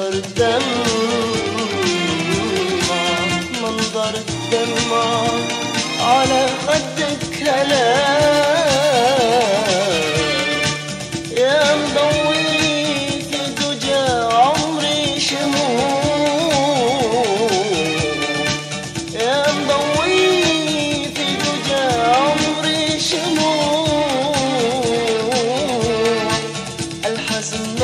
منظر دمع منظر دمع على خدك كلام يا مضويك دجى عمري شموع يا مضويك دجى عمري شموع الحزن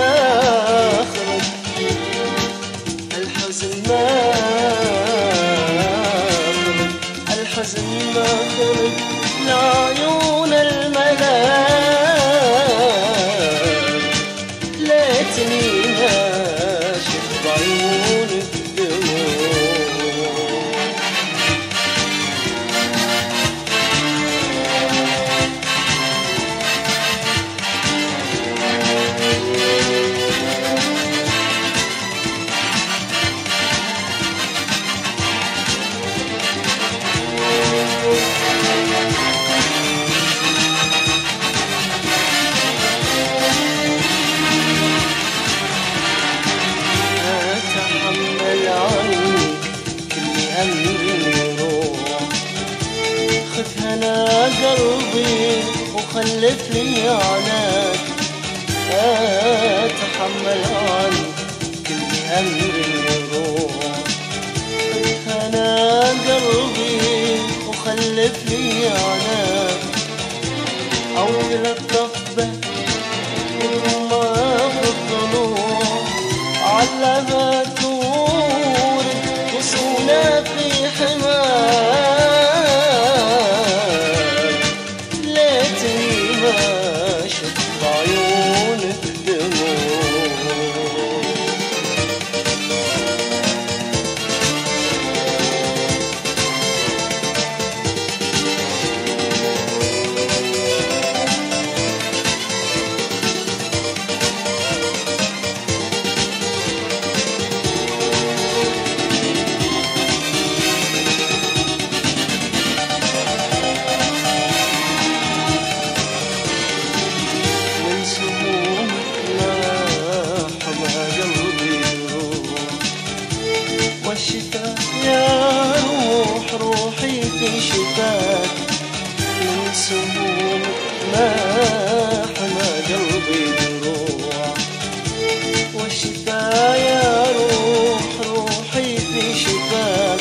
قلبي وخلف لي عناك أتحمل عنك كل أمري روح خذ هنا قلبي وخلف لي عناك أو يلطف لاح ما قلبي يروح والشتاء يا روح روحي في شتاك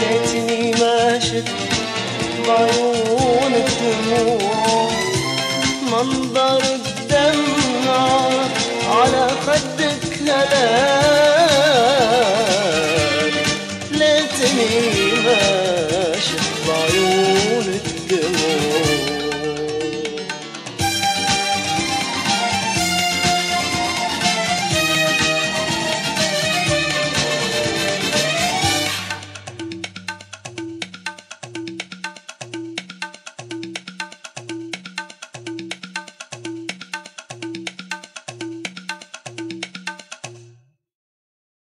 ليتني ما شفت بعيونك دموع منظر الدمع على خدك هلاك ليتني ما شفت بعيونك دموع